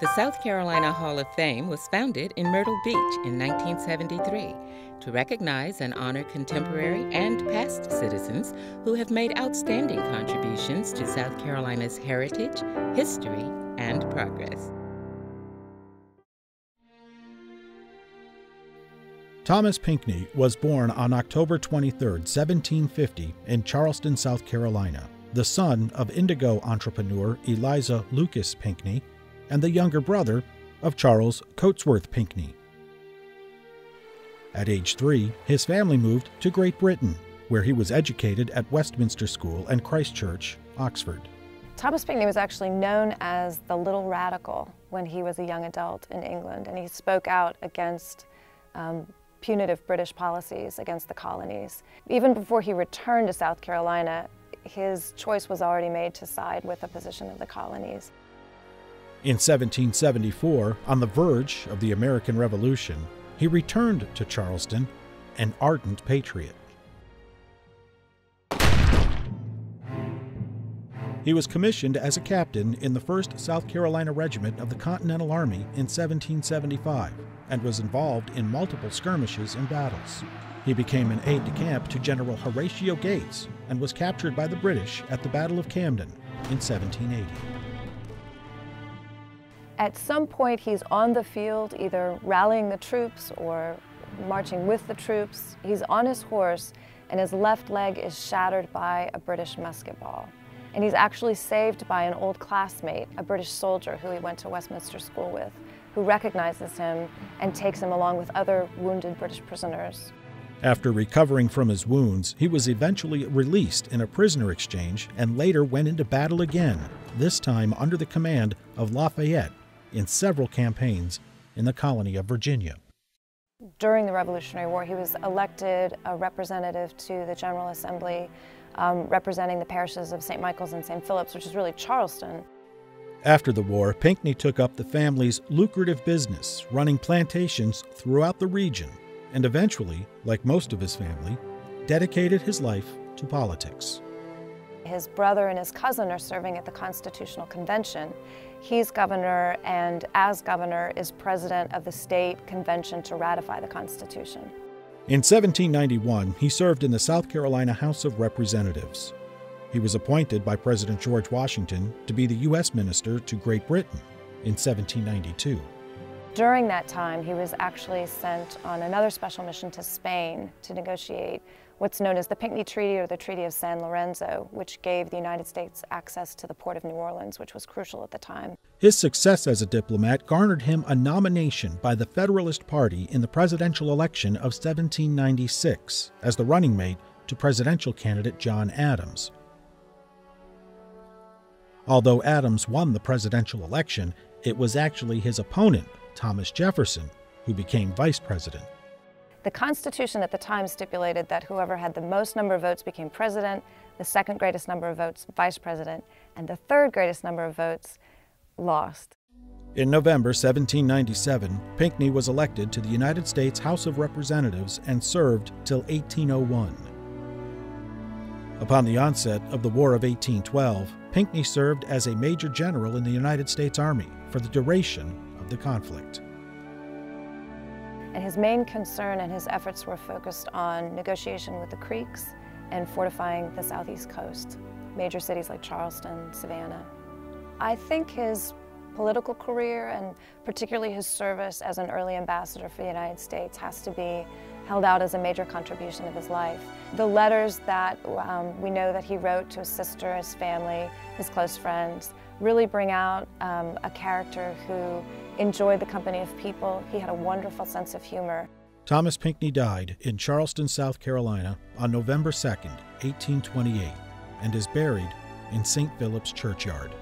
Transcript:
The South Carolina Hall of Fame was founded in Myrtle Beach in 1973 to recognize and honor contemporary and past citizens who have made outstanding contributions to South Carolina's heritage, history, and progress. Thomas Pinckney was born on October 23, 1750, in Charleston, South Carolina, the son of indigo entrepreneur Eliza Lucas Pinckney and the younger brother of Charles Cotesworth Pinckney. At age three, his family moved to Great Britain, where he was educated at Westminster School and Christ Church, Oxford. Thomas Pinckney was actually known as the Little Radical when he was a young adult in England, and he spoke out against um, punitive British policies against the colonies. Even before he returned to South Carolina, his choice was already made to side with the position of the colonies. In 1774, on the verge of the American Revolution, he returned to Charleston, an ardent patriot. He was commissioned as a captain in the 1st South Carolina Regiment of the Continental Army in 1775 and was involved in multiple skirmishes and battles. He became an aide de camp to General Horatio Gates and was captured by the British at the Battle of Camden in 1780. At some point, he's on the field, either rallying the troops or marching with the troops. He's on his horse, and his left leg is shattered by a British musket ball. And he's actually saved by an old classmate, a British soldier who he went to Westminster School with, who recognizes him and takes him along with other wounded British prisoners. After recovering from his wounds, he was eventually released in a prisoner exchange and later went into battle again, this time under the command of Lafayette in several campaigns in the colony of Virginia. During the Revolutionary War, he was elected a representative to the General Assembly um, representing the parishes of St. Michael's and St. Philip's, which is really Charleston. After the war, Pinckney took up the family's lucrative business, running plantations throughout the region, and eventually, like most of his family, dedicated his life to politics. His brother and his cousin are serving at the Constitutional Convention. He's governor, and as governor, is president of the state convention to ratify the Constitution. In 1791, he served in the South Carolina House of Representatives. He was appointed by President George Washington to be the U.S. Minister to Great Britain in 1792. During that time, he was actually sent on another special mission to Spain to negotiate what's known as the Pinckney Treaty or the Treaty of San Lorenzo, which gave the United States access to the port of New Orleans, which was crucial at the time. His success as a diplomat garnered him a nomination by the Federalist Party in the presidential election of 1796 as the running mate to presidential candidate John Adams. Although Adams won the presidential election, it was actually his opponent, Thomas Jefferson, who became vice president. The Constitution at the time stipulated that whoever had the most number of votes became president, the second greatest number of votes vice president, and the third greatest number of votes lost. In November 1797, Pinckney was elected to the United States House of Representatives and served till 1801. Upon the onset of the War of 1812, Pinckney served as a major general in the United States Army for the duration the conflict. And his main concern and his efforts were focused on negotiation with the Creeks and fortifying the southeast coast, major cities like Charleston, Savannah. I think his political career and particularly his service as an early ambassador for the United States has to be held out as a major contribution of his life. The letters that um, we know that he wrote to his sister, his family, his close friends, really bring out um, a character who enjoyed the company of people. He had a wonderful sense of humor. Thomas Pinckney died in Charleston, South Carolina on November 2, 1828, and is buried in St. Philip's Churchyard.